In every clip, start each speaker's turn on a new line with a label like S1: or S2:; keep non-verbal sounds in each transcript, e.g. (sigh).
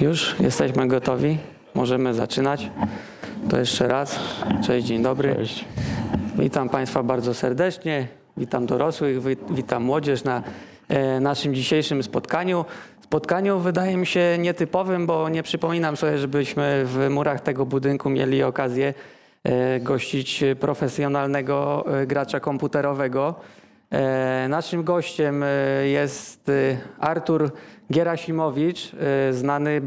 S1: Już jesteśmy gotowi. Możemy zaczynać. To jeszcze raz. Cześć, dzień dobry.
S2: Cześć.
S1: Witam Państwa bardzo serdecznie. Witam dorosłych, wi- witam młodzież na e, naszym dzisiejszym spotkaniu. Spotkaniu wydaje mi się nietypowym, bo nie przypominam sobie, żebyśmy w murach tego budynku mieli okazję e, gościć profesjonalnego e, gracza komputerowego. Naszym gościem jest Artur Gierasimowicz, e, znany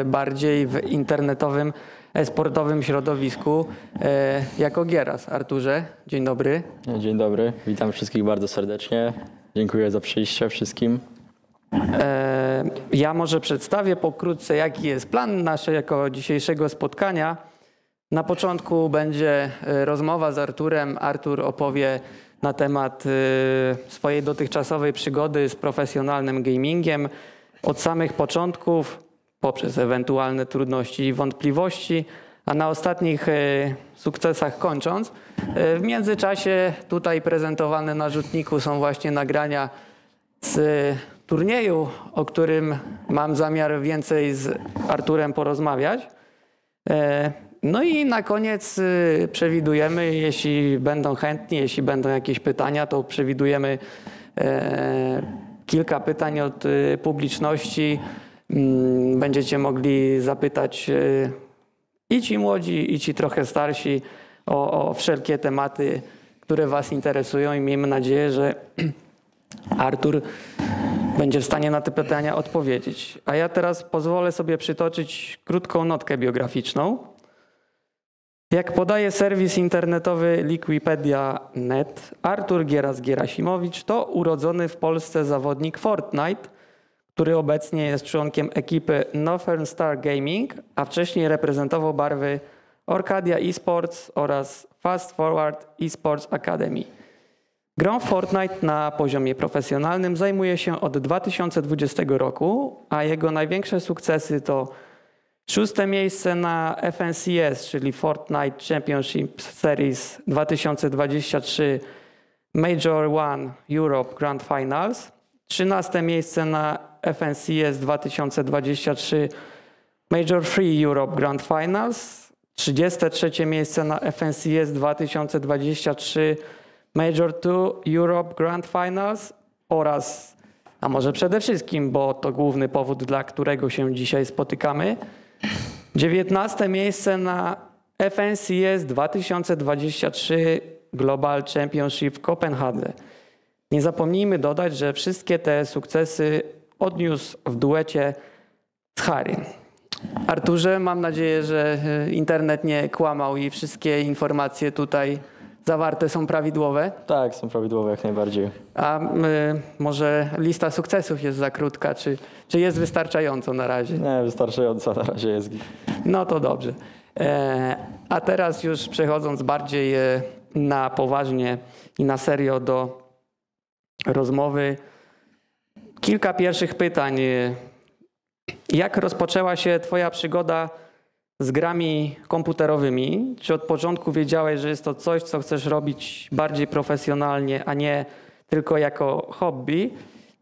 S1: e, bardziej w internetowym, e-sportowym środowisku e, jako Gieras. Arturze, dzień dobry.
S2: Dzień dobry, witam wszystkich bardzo serdecznie. Dziękuję za przyjście wszystkim.
S1: E, Ja może przedstawię pokrótce, jaki jest plan naszego dzisiejszego spotkania. Na początku będzie e, rozmowa z Arturem. Artur opowie na temat e, swojej dotychczasowej przygody z profesjonalnym gamingiem od samych początków, poprzez ewentualne trudności i wątpliwości, a na ostatnich e, sukcesach kończąc. E, W międzyczasie tutaj prezentowane na rzutniku są właśnie nagrania z turnieju, o którym mam zamiar więcej z Arturem porozmawiać. No i na koniec y, przewidujemy, jeśli będą chętni, jeśli będą jakieś pytania, to przewidujemy e, kilka pytań od y, publiczności. Mm, Będziecie mogli zapytać y, i ci młodzi, i ci trochę starsi o, o wszelkie tematy, które Was interesują i miejmy nadzieję, że (clears throat) Artur będzie w stanie na te pytania odpowiedzieć. A ja teraz pozwolę sobie przytoczyć krótką notkę biograficzną. Jak podaje serwis internetowy Liquipedia.net, Artur Gieras-Gierasimowicz to urodzony w Polsce zawodnik Fortnite, który obecnie jest członkiem ekipy Northern Star Gaming, a wcześniej reprezentował barwy Orcadia Esports oraz Fast Forward Esports Academy. Grą Fortnite na poziomie profesjonalnym zajmuje się od 2020 roku, a jego największe sukcesy to szóste miejsce na FNCS, czyli Fortnite Championship Series 2023 Major One Europe Grand Finals, trzynaste miejsce na FNCS 2023 Major 3 Europe Grand Finals, 33 miejsce na FNCS 2023 Major 2 Europe Grand Finals. Oraz, a może przede wszystkim, bo to główny powód, dla którego się dzisiaj spotykamy, 19 miejsce na FNCS 2023 Global Championship w Kopenhadze. Nie zapomnijmy dodać, że wszystkie te sukcesy odniósł w duecie z Harrym. Arturze, mam nadzieję, że e, internet nie kłamał i wszystkie informacje tutaj zawarte są prawidłowe.
S2: Tak, są prawidłowe jak najbardziej.
S1: A y, może lista sukcesów jest za krótka, czy, czy jest wystarczająco na razie?
S2: Nie, wystarczająco na razie jest.
S1: No to dobrze. E, a teraz już przechodząc bardziej e, na poważnie i na serio do rozmowy, kilka pierwszych pytań. E, Jak rozpoczęła się Twoja przygoda z grami komputerowymi? Czy od początku wiedziałeś, że jest to coś, co chcesz robić bardziej profesjonalnie, a nie tylko jako hobby?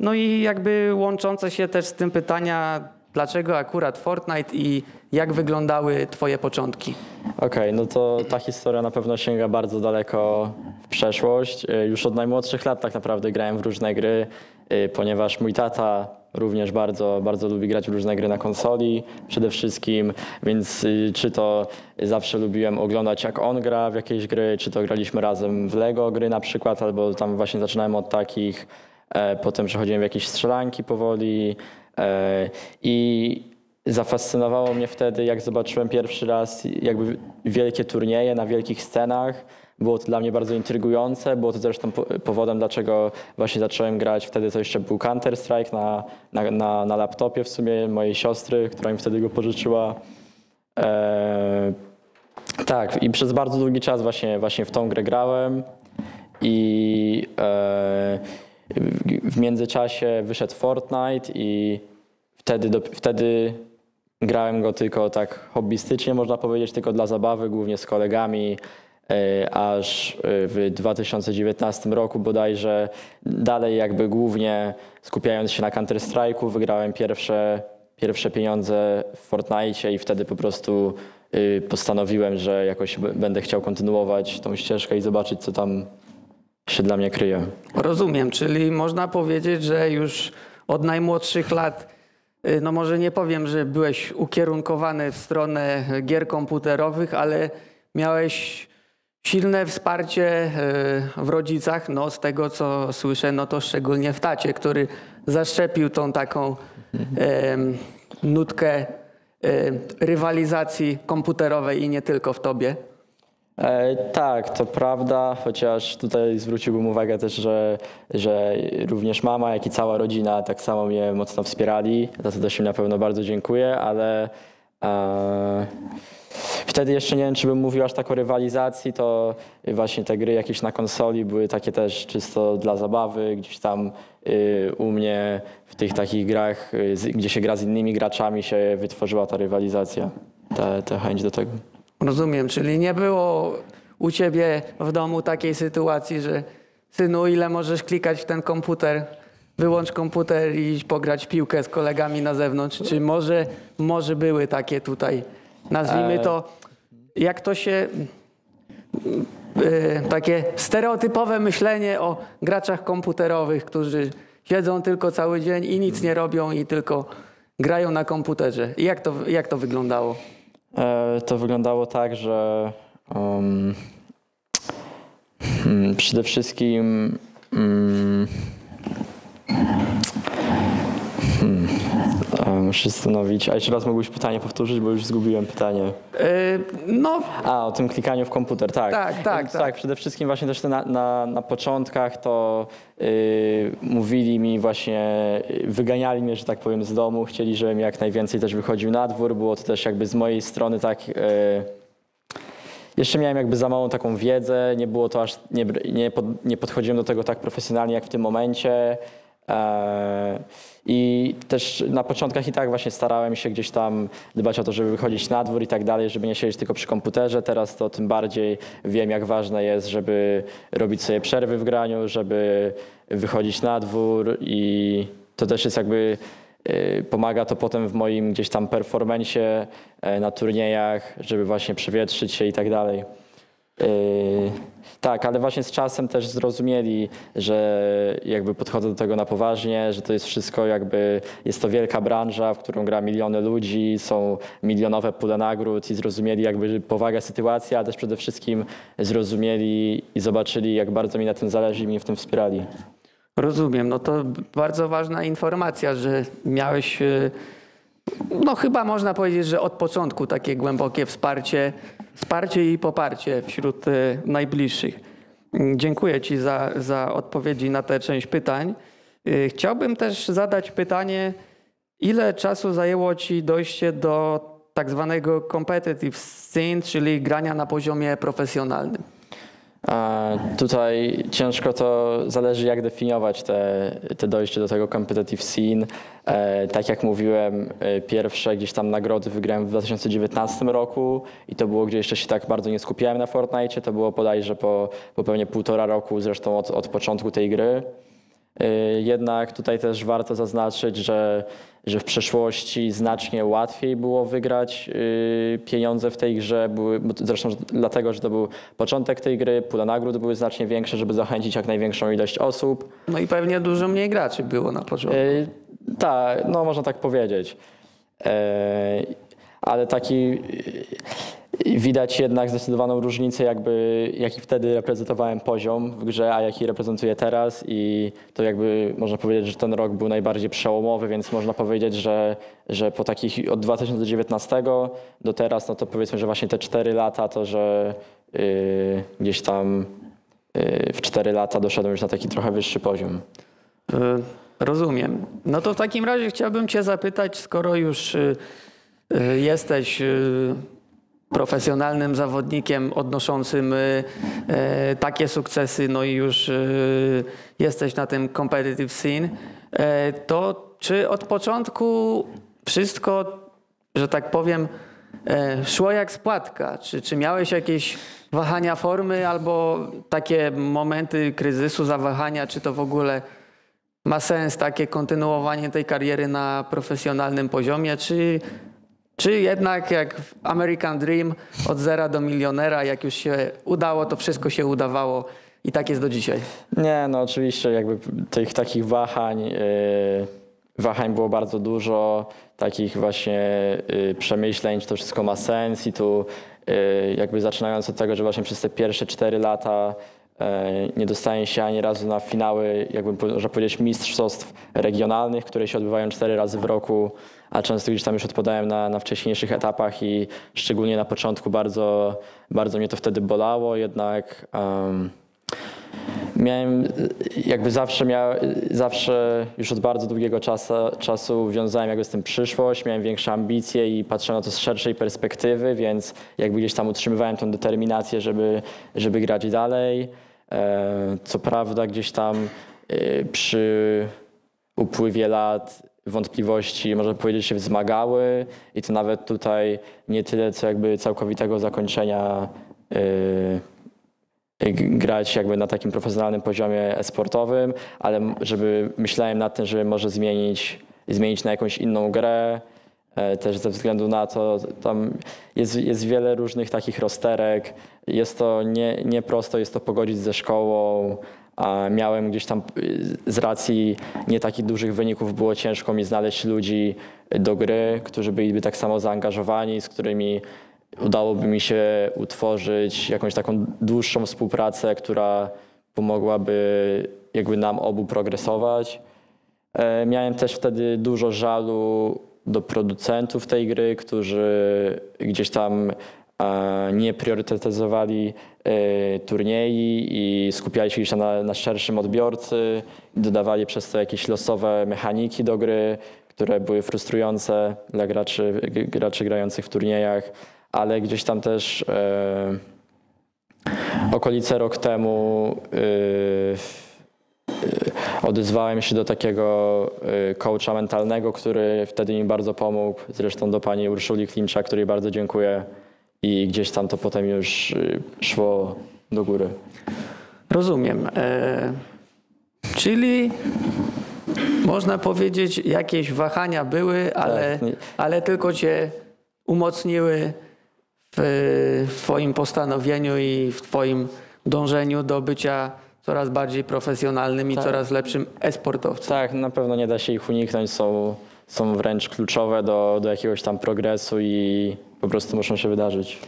S1: No i jakby łączące się też z tym pytania, dlaczego akurat Fortnite i jak wyglądały Twoje początki?
S2: Okej, no to ta historia na pewno sięga bardzo daleko w przeszłość. Y, Już od najmłodszych lat tak naprawdę grałem w różne gry, y, ponieważ mój tata również bardzo, bardzo lubi grać w różne gry na konsoli przede wszystkim, więc y, czy to zawsze lubiłem oglądać jak on gra w jakieś gry, czy to graliśmy razem w Lego gry na przykład, albo tam właśnie zaczynałem od takich, e, potem przechodziłem w jakieś strzelanki powoli i zafascynowało mnie wtedy, jak zobaczyłem pierwszy raz jakby wielkie turnieje na wielkich scenach. Było to dla mnie bardzo intrygujące. Było to zresztą po- powodem, dlaczego właśnie zacząłem grać. Wtedy to jeszcze był Counter-Strike na, na, na, na laptopie w sumie mojej siostry, która mi wtedy go pożyczyła. Eee, tak, i przez bardzo długi czas właśnie, właśnie w tą grę grałem. I e, w międzyczasie wyszedł Fortnite i wtedy, do, wtedy grałem go tylko tak hobbystycznie, można powiedzieć, tylko dla zabawy, głównie z kolegami, e, aż w 2019 roku bodajże. Dalej jakby głównie skupiając się na Counter-Strike'u wygrałem pierwsze pierwsze pieniądze w Fortnite i wtedy po prostu y, postanowiłem, że jakoś będę chciał kontynuować tą ścieżkę i zobaczyć, co tam się dla mnie kryje.
S1: Rozumiem, czyli można powiedzieć, że już od najmłodszych lat, y, no może nie powiem, że byłeś ukierunkowany w stronę gier komputerowych, ale miałeś silne wsparcie y, w rodzicach, no z tego co słyszę, no to szczególnie w tacie, który zaszczepił tą taką nutkę rywalizacji komputerowej i nie tylko w tobie.
S2: E, tak, to prawda, chociaż tutaj zwróciłbym uwagę też, że, że również mama, jak i cała rodzina tak samo mnie mocno wspierali, za co też im na pewno bardzo dziękuję, ale e, wtedy jeszcze nie wiem, czy bym mówił aż tak o rywalizacji, to właśnie te gry jakieś na konsoli były takie też czysto dla zabawy, gdzieś tam y, u mnie w tych takich grach, y, gdzie się gra z innymi graczami się wytworzyła ta rywalizacja, ta, ta chęć do tego.
S1: Rozumiem, czyli nie było u ciebie w domu takiej sytuacji, że synu, ile możesz klikać w ten komputer, wyłącz komputer i idź pograć piłkę z kolegami na zewnątrz. Czy może, może były takie tutaj, nazwijmy to, jak to się, y, takie stereotypowe myślenie o graczach komputerowych, którzy siedzą tylko cały dzień i nic nie robią i tylko grają na komputerze. Jak to, jak to wyglądało?
S2: E, To wyglądało tak, że um, przede wszystkim e, muszę się zastanowić. A jeszcze raz mógłbyś pytanie powtórzyć, bo już zgubiłem pytanie.
S1: Y, No,
S2: A, o tym klikaniu w komputer, tak.
S1: Tak, tak,
S2: Więc
S1: tak.
S2: przede wszystkim właśnie też na, na, na początkach to y, mówili mi właśnie, y, wyganiali mnie, że tak powiem, z domu, chcieli, żebym jak najwięcej też wychodził na dwór, było to też jakby z mojej strony tak... Y, jeszcze miałem jakby za małą taką wiedzę, nie było to aż, nie, nie, pod, nie podchodziłem do tego tak profesjonalnie jak w tym momencie. E, I też na początkach i tak właśnie starałem się gdzieś tam dbać o to, żeby wychodzić na dwór i tak dalej, żeby nie siedzieć tylko przy komputerze. Teraz to tym bardziej wiem, jak ważne jest, żeby robić sobie przerwy w graniu, żeby wychodzić na dwór i to też jest jakby y, pomaga to potem w moim gdzieś tam performencie e, na turniejach, żeby właśnie przewietrzyć się i tak dalej. Yy, tak, ale właśnie z czasem też zrozumieli, że jakby podchodzę do tego na poważnie, że to jest wszystko jakby, jest to wielka branża, w którą gra miliony ludzi, są milionowe pule nagród i zrozumieli jakby powagę sytuacji, a też przede wszystkim zrozumieli i zobaczyli, jak bardzo mi na tym zależy i mnie w tym wspierali.
S1: Rozumiem. No to bardzo ważna informacja, że miałeś, y, no chyba można powiedzieć, że od początku takie głębokie wsparcie, wsparcie i poparcie wśród y, najbliższych. Dziękuję Ci za, za odpowiedzi na tę część pytań. Y, Chciałbym też zadać pytanie, ile czasu zajęło Ci dojście do tak zwanego competitive scene, czyli grania na poziomie profesjonalnym?
S2: Tutaj ciężko to zależy, jak definiować te, te dojście do tego competitive scene. E, tak jak mówiłem, e, pierwsze gdzieś tam nagrody wygrałem w 2019 roku i to było, gdzie jeszcze się tak bardzo nie skupiałem na Fortnite. To było bodajże po, po pewnie półtora roku zresztą od, od początku tej gry. Y, Jednak tutaj też warto zaznaczyć, że, że w przeszłości znacznie łatwiej było wygrać y, pieniądze w tej grze. Były, zresztą dlatego, że to był początek tej gry, pule nagród były znacznie większe, żeby zachęcić jak największą ilość osób.
S1: No i pewnie dużo mniej graczy było na początku.
S2: Tak, no można tak powiedzieć. E, Ale taki widać jednak zdecydowaną różnicę, jakby jaki wtedy reprezentowałem poziom w grze, a jaki reprezentuję teraz i to jakby można powiedzieć, że ten rok był najbardziej przełomowy, więc można powiedzieć, że, że po takich od 2019 do teraz, no to powiedzmy, że właśnie te 4 lata to, że y, gdzieś tam y, w 4 lata doszedłem już na taki trochę wyższy poziom.
S1: Y, Rozumiem. No to w takim razie chciałbym Cię zapytać, skoro już y, y, jesteś profesjonalnym zawodnikiem odnoszącym y, y, takie sukcesy, no i już y, jesteś na tym competitive scene, to czy od początku wszystko, że tak powiem, szło jak spłatka? Czy, czy miałeś jakieś wahania formy albo takie momenty kryzysu, zawahania, czy to w ogóle ma sens takie kontynuowanie tej kariery na profesjonalnym poziomie, czy, czy jednak jak w American Dream od zera do milionera, jak już się udało, to wszystko się udawało i tak jest do dzisiaj.
S2: Nie, no oczywiście jakby tych takich wahań, yy, wahań było bardzo dużo, takich właśnie yy, przemyśleń, czy to wszystko ma sens i tu yy, jakby zaczynając od tego, że właśnie przez te pierwsze cztery lata nie dostałem się ani razu na finały, jakby można powiedzieć, mistrzostw regionalnych, które się odbywają cztery razy w roku, a często gdzieś tam już odpadałem na, na wcześniejszych etapach i szczególnie na początku bardzo, bardzo mnie to wtedy bolało, jednak em, miałem, jakby zawsze miał, zawsze już od bardzo długiego czasu, czasu wiązałem jakby z tym przyszłość, miałem większe ambicje i patrzyłem na to z szerszej perspektywy, więc jakby gdzieś tam utrzymywałem tą determinację, żeby, żeby grać dalej. E, Co prawda gdzieś tam y, przy upływie lat wątpliwości, można powiedzieć, się wzmagały i to nawet tutaj nie tyle co jakby całkowitego zakończenia g- grać jakby na takim profesjonalnym poziomie sportowym, ale żeby myślałem nad tym, żeby może zmienić, zmienić na jakąś inną grę. e, Też ze względu na to, tam jest, jest wiele różnych takich rozterek. Jest to nie, nie prosto, jest to pogodzić ze szkołą. A miałem gdzieś tam z racji nie takich dużych wyników było ciężko mi znaleźć ludzi do gry, którzy byliby tak samo zaangażowani, z którymi udałoby mi się utworzyć jakąś taką dłuższą współpracę, która pomogłaby jakby nam obu progresować. E, Miałem też wtedy dużo żalu do producentów tej gry, którzy gdzieś tam e, nie priorytetyzowali e, turniej i skupiali się gdzieś na, na szerszym odbiorcy, dodawali przez to jakieś losowe mechaniki do gry, które były frustrujące dla graczy, graczy grających w turniejach, ale gdzieś tam też e, okolice rok temu y, odezwałem się do takiego coacha mentalnego, który wtedy mi bardzo pomógł. Zresztą do pani Urszuli Klimcza, której bardzo dziękuję. I gdzieś tam to potem już szło do góry.
S1: Rozumiem. E, czyli można powiedzieć, jakieś wahania były, ale,
S2: nie-
S1: ale tylko cię umocniły w, w Twoim postanowieniu i w Twoim dążeniu do bycia coraz bardziej profesjonalnym i
S2: Tak.
S1: coraz lepszym e-sportowcem.
S2: Tak, na pewno nie da się ich uniknąć. Są, są wręcz kluczowe do, do jakiegoś tam progresu i po prostu muszą się wydarzyć.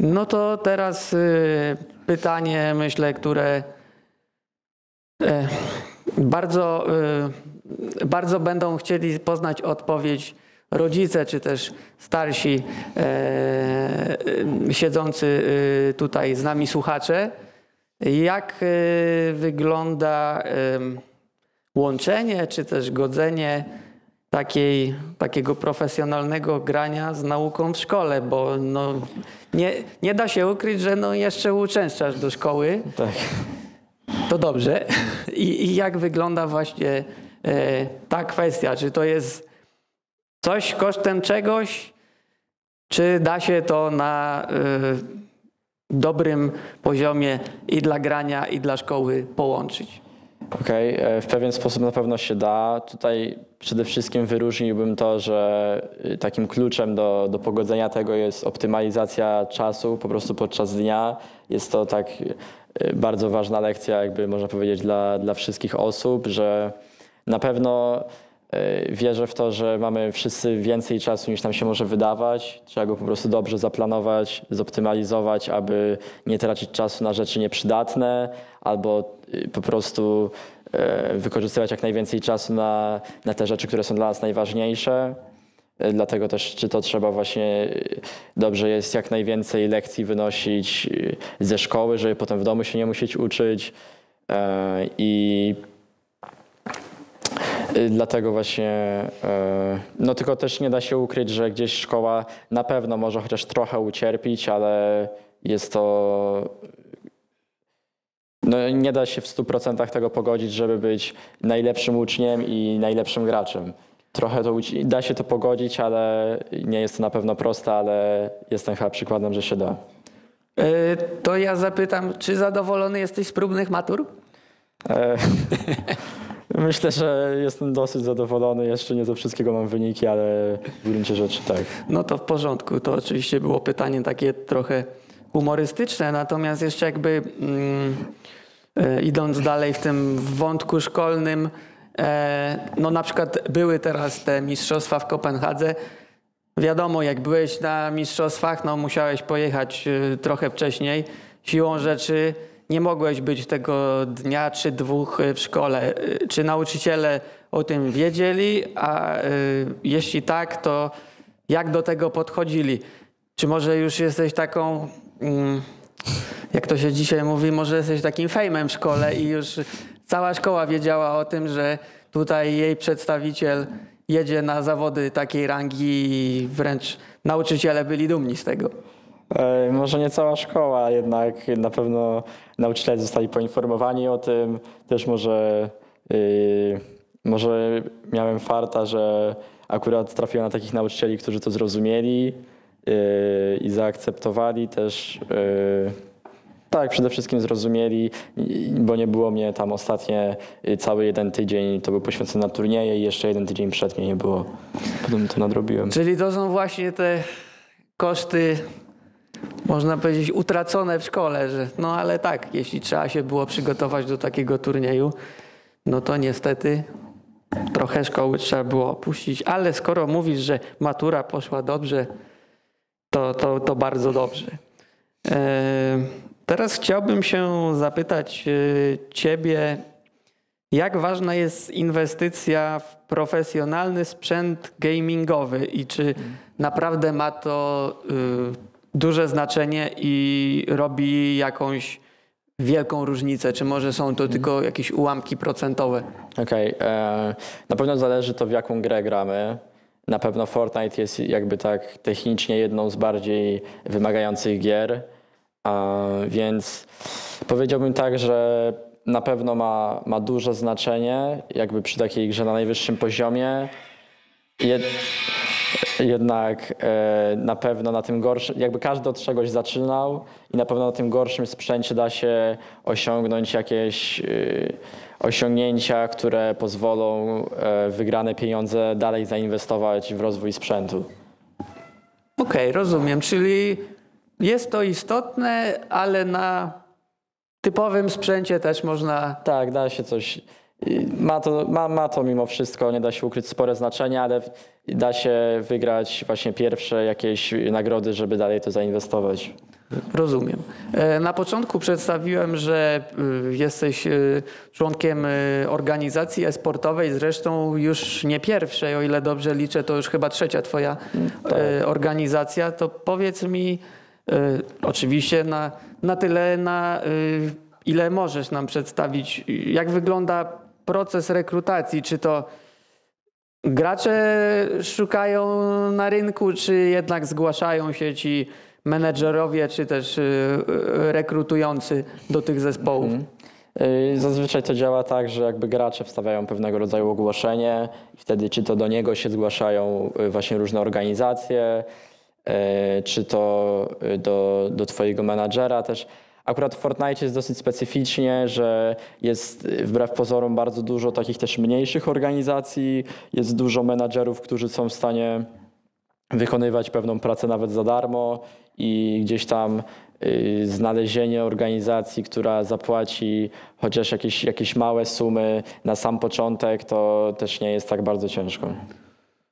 S1: No to teraz y, pytanie, myślę, które e, bardzo, y, bardzo będą chcieli poznać odpowiedź rodzice, czy też starsi e, y, siedzący y, tutaj z nami słuchacze. Jak wygląda łączenie, czy też godzenie takiej, takiego profesjonalnego grania z nauką w szkole, bo no, nie, nie da się ukryć, że no jeszcze uczęszczasz do szkoły,
S2: Tak.
S1: to dobrze. I, i jak wygląda właśnie e, ta kwestia? Czy to jest coś kosztem czegoś, czy da się to na e, dobrym poziomie i dla grania, i dla szkoły połączyć?
S2: Okej, e, w pewien sposób na pewno się da. Tutaj przede wszystkim wyróżniłbym to, że y, takim kluczem do, do pogodzenia tego jest optymalizacja czasu po prostu podczas dnia. Jest to tak y, bardzo ważna lekcja, jakby można powiedzieć, dla, dla wszystkich osób, że na pewno y, wierzę w to, że mamy wszyscy więcej czasu niż nam się może wydawać. Trzeba go po prostu dobrze zaplanować, zoptymalizować, aby nie tracić czasu na rzeczy nieprzydatne albo y, po prostu e, wykorzystywać jak najwięcej czasu na, na te rzeczy, które są dla nas najważniejsze. E, Dlatego też, czy to trzeba właśnie, y, dobrze jest jak najwięcej lekcji wynosić y, ze szkoły, żeby potem w domu się nie musieć uczyć. E, I Dlatego właśnie, e, no tylko też nie da się ukryć, że gdzieś szkoła na pewno może chociaż trochę ucierpieć, ale jest to no, nie da się w 100% tego pogodzić, żeby być najlepszym uczniem i najlepszym graczem. Trochę to da się to pogodzić, ale nie jest to na pewno proste, ale jestem chyba przykładem, że się da.
S1: E, To ja zapytam, czy zadowolony jesteś z próbnych matur? (laughs)
S2: Myślę, że jestem dosyć zadowolony. Jeszcze nie ze wszystkiego mam wyniki, ale w gruncie rzeczy tak.
S1: No to w porządku. To oczywiście było pytanie takie trochę humorystyczne, natomiast jeszcze jakby mm, e, idąc dalej w tym wątku szkolnym, e, no na przykład były teraz te mistrzostwa w Kopenhadze. Wiadomo, jak byłeś na mistrzostwach, no musiałeś pojechać e, trochę wcześniej. Siłą rzeczy nie mogłeś być tego dnia czy dwóch e, w szkole. E, Czy nauczyciele o tym wiedzieli, a e, jeśli tak, to jak do tego podchodzili? Czy może już jesteś taką, mm, jak to się dzisiaj mówi, może jesteś takim fejmem w szkole i już cała szkoła wiedziała o tym, że tutaj jej przedstawiciel jedzie na zawody takiej rangi i wręcz nauczyciele byli dumni z tego.
S2: Może nie cała szkoła, jednak na pewno nauczyciele zostali poinformowani o tym. Też może, yy, może miałem farta, że akurat trafiłem na takich nauczycieli, którzy to zrozumieli yy, i zaakceptowali też. Yy, tak, przede wszystkim zrozumieli, bo nie było mnie tam ostatnie y, cały jeden tydzień, to był poświęcony na turnieje i jeszcze jeden tydzień przed mnie nie było. Potem to nadrobiłem.
S1: Czyli to są właśnie te koszty, można powiedzieć, utracone w szkole, że no ale tak, jeśli trzeba się było przygotować do takiego turnieju, no to niestety trochę szkoły trzeba było opuścić, ale skoro mówisz, że matura poszła dobrze, to, to, to bardzo dobrze. E, Teraz chciałbym się zapytać e, Ciebie, jak ważna jest inwestycja w profesjonalny sprzęt gamingowy i czy naprawdę ma to y, duże znaczenie i robi jakąś wielką różnicę, czy może są to tylko jakieś ułamki procentowe?
S2: Okej, e, na pewno zależy to w jaką grę gramy. Na pewno Fortnite jest jakby tak technicznie jedną z bardziej wymagających gier, więc powiedziałbym tak, że na pewno ma, ma duże znaczenie jakby przy takiej grze na najwyższym poziomie. Jed, jednak e, na pewno na tym gorszym, jakby każdy od czegoś zaczynał i na pewno na tym gorszym sprzęcie da się osiągnąć jakieś e, osiągnięcia, które pozwolą e, wygrane pieniądze dalej zainwestować w rozwój sprzętu.
S1: Okej, rozumiem, czyli jest to istotne, ale na typowym sprzęcie też można
S2: Tak, da się coś. I Ma to, ma, ma to mimo wszystko, nie da się ukryć spore znaczenie, ale da się wygrać właśnie pierwsze jakieś nagrody, żeby dalej to zainwestować.
S1: Rozumiem. E, Na początku przedstawiłem, że y, jesteś y, członkiem y, organizacji e-sportowej, zresztą już nie pierwszej, o ile dobrze liczę, to już chyba trzecia twoja y, organizacja. To powiedz mi, y, oczywiście na, na tyle, na y, ile możesz nam przedstawić, y, jak wygląda proces rekrutacji, czy to Gracze szukają na rynku, czy jednak zgłaszają się ci menedżerowie, czy też y, y, rekrutujący do tych zespołów?
S2: Yy, Zazwyczaj to działa tak, że jakby gracze wstawiają pewnego rodzaju ogłoszenie i wtedy czy to do niego się zgłaszają właśnie różne organizacje, czy to do, do twojego menadżera też. Akurat w Fortnite jest dosyć specyficznie, że jest yy, wbrew pozorom bardzo dużo takich też mniejszych organizacji, jest dużo menadżerów, którzy są w stanie wykonywać pewną pracę nawet za darmo i gdzieś tam y, znalezienie organizacji, która zapłaci chociaż jakieś, jakieś małe sumy na sam początek, to też nie jest tak bardzo ciężko.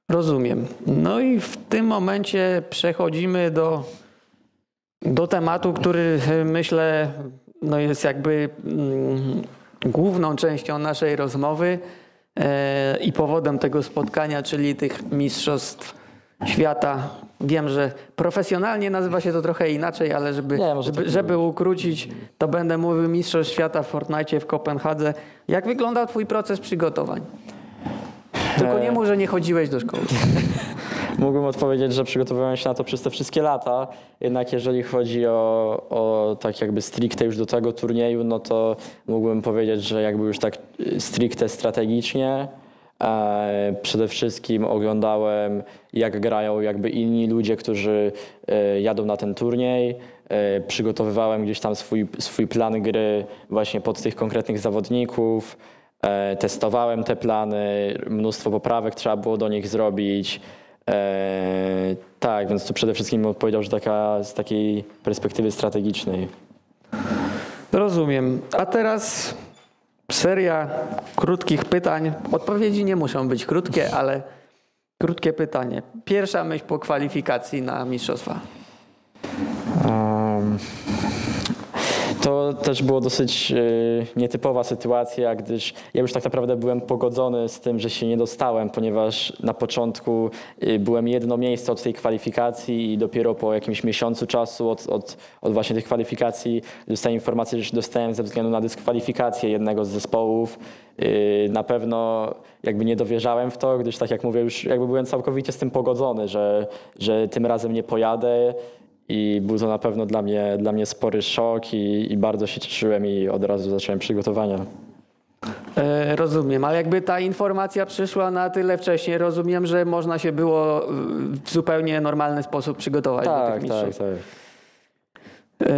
S1: Rozumiem. No i w tym momencie przechodzimy do, do tematu, który y, myślę no jest jakby mm, główną częścią naszej rozmowy e, i powodem tego spotkania, czyli tych mistrzostw świata. Wiem, że profesjonalnie nazywa się to trochę inaczej, ale żeby,
S2: Nie,
S1: żeby,
S2: tak
S1: żeby ukrócić, to będę mówił Mistrzostw Świata w Fortnite w Kopenhadze. Jak wyglądał Twój proces przygotowań? Tylko nie mów, że nie chodziłeś do szkoły. (laughs)
S2: Mógłbym odpowiedzieć, że przygotowywałem się na to przez te wszystkie lata, jednak jeżeli chodzi o, o tak jakby stricte już do tego turnieju, no to mógłbym powiedzieć, że jakby już tak y, stricte strategicznie. E, przede wszystkim oglądałem, jak grają jakby inni ludzie, którzy e, jadą na ten turniej. E, przygotowywałem gdzieś tam swój, swój plan gry właśnie pod tych konkretnych zawodników. Testowałem te plany, mnóstwo poprawek trzeba było do nich zrobić. E, Tak, więc to przede wszystkim odpowiedział, że taka z takiej perspektywy strategicznej.
S1: Rozumiem. A teraz seria krótkich pytań. Odpowiedzi nie muszą być krótkie, ale krótkie pytanie. Pierwsza myśl po kwalifikacji na mistrzostwa.
S2: To też było dosyć y, nietypowa sytuacja, gdyż ja już tak naprawdę byłem pogodzony z tym, że się nie dostałem, ponieważ na początku y, byłem jedno miejsce od tej kwalifikacji i dopiero po jakimś miesiącu czasu od, od, od właśnie tych kwalifikacji dostałem informację, że się dostałem ze względu na dyskwalifikację jednego z zespołów. Y, Na pewno jakby nie dowierzałem w to, gdyż tak jak mówię, już jakby byłem całkowicie z tym pogodzony, że, że tym razem nie pojadę. I był to na pewno dla mnie, dla mnie spory szok i, i bardzo się cieszyłem i od razu zacząłem przygotowania.
S1: E, rozumiem, ale jakby ta informacja przyszła na tyle wcześniej, rozumiem, że można się było w zupełnie normalny sposób przygotować do
S2: Tak,
S1: tych
S2: tak,
S1: mistrzostw.
S2: tak.
S1: E,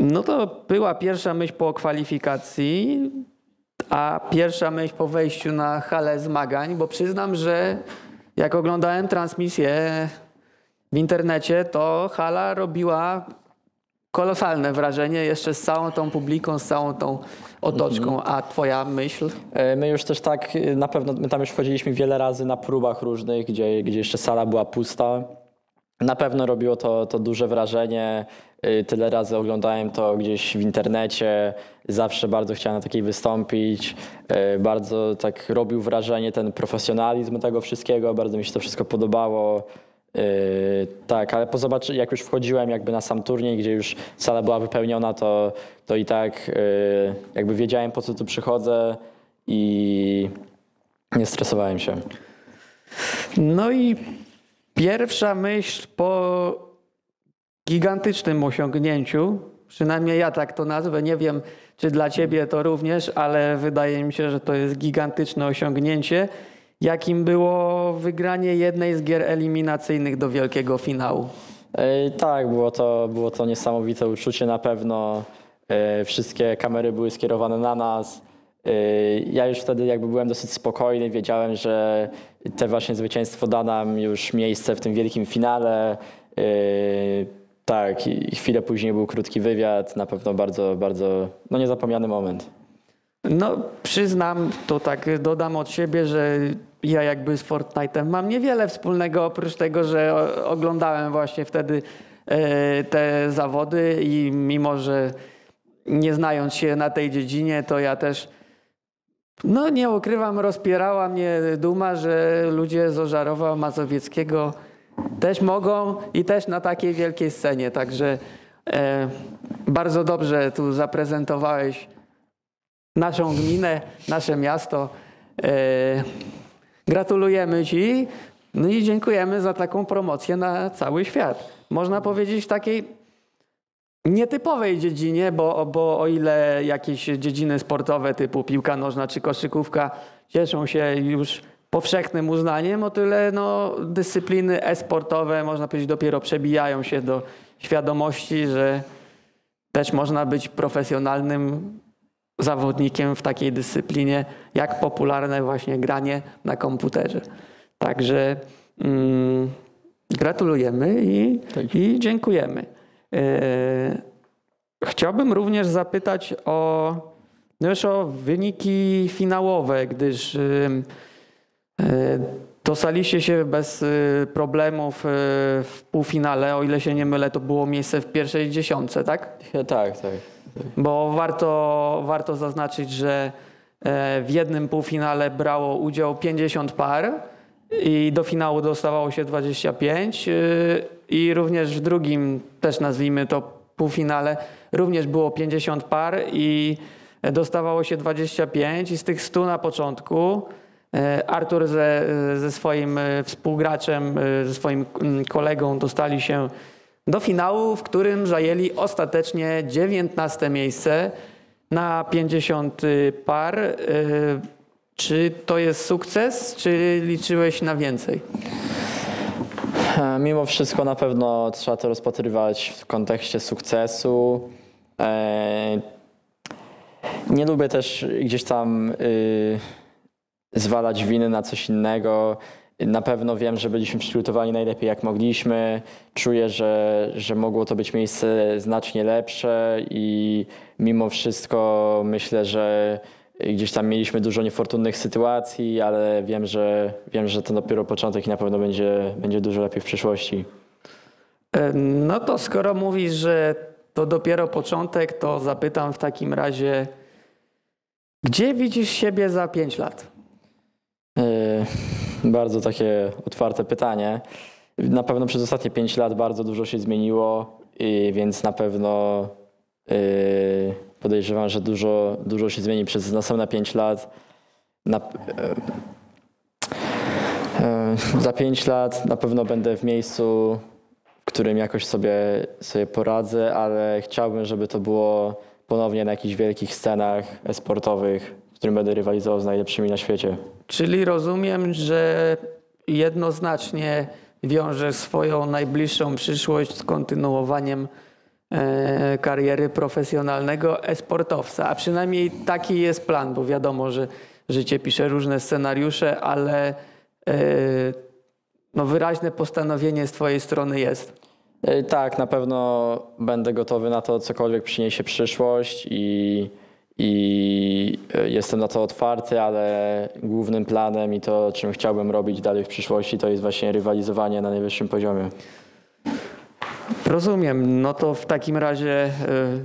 S1: No to była pierwsza myśl po kwalifikacji, a pierwsza myśl po wejściu na halę zmagań, bo przyznam, że jak oglądałem transmisję w internecie, to hala robiła kolosalne wrażenie jeszcze z całą tą publiką, z całą tą otoczką. A twoja myśl?
S2: E, My już też tak, y, na pewno, my tam już wchodziliśmy wiele razy na próbach różnych, gdzie, gdzie jeszcze sala była pusta. Na pewno robiło to, to duże wrażenie. Y, Tyle razy oglądałem to gdzieś w internecie. Zawsze bardzo chciałem na takiej wystąpić. Bardzo tak robił wrażenie ten profesjonalizm tego wszystkiego. Bardzo mi się to wszystko podobało. Y, Tak, ale po zobaczy, jak już wchodziłem jakby na sam turniej, gdzie już sala była wypełniona, to, to i tak y, jakby wiedziałem po co tu przychodzę i nie stresowałem się.
S1: No i pierwsza myśl po gigantycznym osiągnięciu, przynajmniej ja tak to nazwę, nie wiem czy dla ciebie to również, ale wydaje mi się, że to jest gigantyczne osiągnięcie, jakim było wygranie jednej z gier eliminacyjnych do wielkiego finału.
S2: Tak, było to, było to niesamowite uczucie na pewno. Wszystkie kamery były skierowane na nas. Ja już wtedy jakby byłem dosyć spokojny, wiedziałem, że te właśnie zwycięstwo da nam już miejsce w tym wielkim finale. Tak, chwilę później był krótki wywiad, na pewno bardzo, bardzo no niezapomniany moment.
S1: No, przyznam, to tak dodam od siebie, że ja jakby z Fortnite'em mam niewiele wspólnego, oprócz tego, że oglądałem właśnie wtedy e, te zawody i mimo, że nie znając się na tej dziedzinie, to ja też, no nie ukrywam, rozpierała mnie duma, że ludzie z Ożarowa Mazowieckiego też mogą i też na takiej wielkiej scenie, także e, bardzo dobrze tu zaprezentowałeś naszą gminę, nasze miasto. E, gratulujemy Ci no i dziękujemy za taką promocję na cały świat. Można powiedzieć w takiej nietypowej dziedzinie, bo, bo o ile jakieś dziedziny sportowe typu piłka nożna czy koszykówka cieszą się już powszechnym uznaniem, o tyle no, dyscypliny e-sportowe, można powiedzieć, dopiero przebijają się do świadomości, że też można być profesjonalnym zawodnikiem w takiej dyscyplinie, jak popularne właśnie granie na komputerze. Także mm, gratulujemy i, i dziękujemy. E, chciałbym również zapytać o, no już o wyniki finałowe, gdyż e, dostaliście się bez y, problemów y, w półfinale. O ile się nie mylę, to było miejsce w pierwszej dziesiątce, tak?
S2: Tak, tak.
S1: Bo warto, warto zaznaczyć, że e, w jednym półfinale brało udział 50 par i do finału dostawało się 25 y, i również w drugim, też nazwijmy to półfinale, również było 50 par i dostawało się 25 i z tych 100 na początku e, Artur ze, ze swoim e, współgraczem, e, ze swoim mm, kolegą dostali się do finału, w którym zajęli ostatecznie 19 miejsce na 50 par. E, Czy to jest sukces, czy liczyłeś na więcej?
S2: E, Mimo wszystko na pewno trzeba to rozpatrywać w kontekście sukcesu. E, Nie lubię też gdzieś tam y, zwalać winy na coś innego. Na pewno wiem, że byliśmy przygotowani najlepiej jak mogliśmy. Czuję, że, że mogło to być miejsce znacznie lepsze i mimo wszystko myślę, że gdzieś tam mieliśmy dużo niefortunnych sytuacji, ale wiem, że wiem, że to dopiero początek i na pewno będzie, będzie dużo lepiej w przyszłości.
S1: E, No to skoro mówisz, że to dopiero początek, to zapytam w takim razie, gdzie widzisz siebie za 5 lat?
S2: Yy, Bardzo takie otwarte pytanie. Na pewno przez ostatnie 5 lat bardzo dużo się zmieniło, więc na pewno yy, podejrzewam, że dużo, dużo się zmieni przez następne 5 lat. Na, yy, yy, za 5 lat na pewno będę w miejscu, w którym jakoś sobie, sobie poradzę, ale chciałbym, żeby to było ponownie na jakichś wielkich scenach sportowych, w którym będę rywalizował z najlepszymi na świecie.
S1: Czyli rozumiem, że jednoznacznie wiążesz swoją najbliższą przyszłość z kontynuowaniem e, kariery profesjonalnego e-sportowca, a przynajmniej taki jest plan, bo wiadomo, że życie pisze różne scenariusze, ale e, no wyraźne postanowienie z twojej strony jest.
S2: E, Tak, na pewno będę gotowy na to, cokolwiek przyniesie przyszłość i, i e, jestem na to otwarty, ale głównym planem i to, czym chciałbym robić dalej w przyszłości, to jest właśnie rywalizowanie na najwyższym poziomie.
S1: Rozumiem. No to w takim razie e,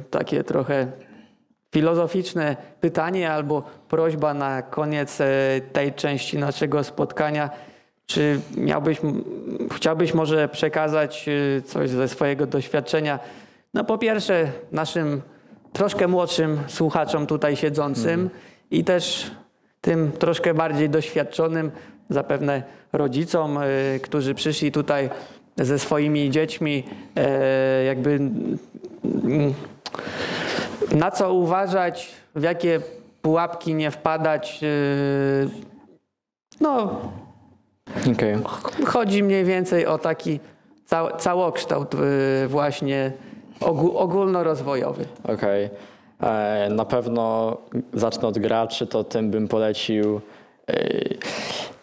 S1: takie trochę filozoficzne pytanie albo prośba na koniec e, tej części naszego spotkania. Czy miałbyś, chciałbyś może przekazać coś ze swojego doświadczenia? No po pierwsze naszym troszkę młodszym słuchaczom tutaj siedzącym i też tym troszkę bardziej doświadczonym, zapewne rodzicom, e, którzy przyszli tutaj ze swoimi dziećmi, e, jakby mm, na co uważać, w jakie pułapki nie wpadać. e, No,
S2: Okej.
S1: chodzi mniej więcej o taki cał, całokształt właśnie ogó- ogólnorozwojowy.
S2: Okej. E, Na pewno zacznę od graczy, to tym bym polecił e,